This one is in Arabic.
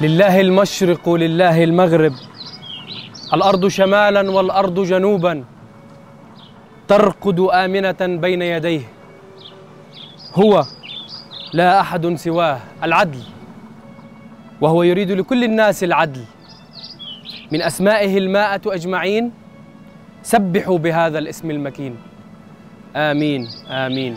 لله المشرق لله المغرب. الأرض شمالا والأرض جنوبا. ترقد آمنة بين يديه. هو لا أحد سواه العدل. وهو يريد لكل الناس العدل. من أسمائه المائه أجمعين. سبحوا بهذا الاسم المكين. آمين آمين.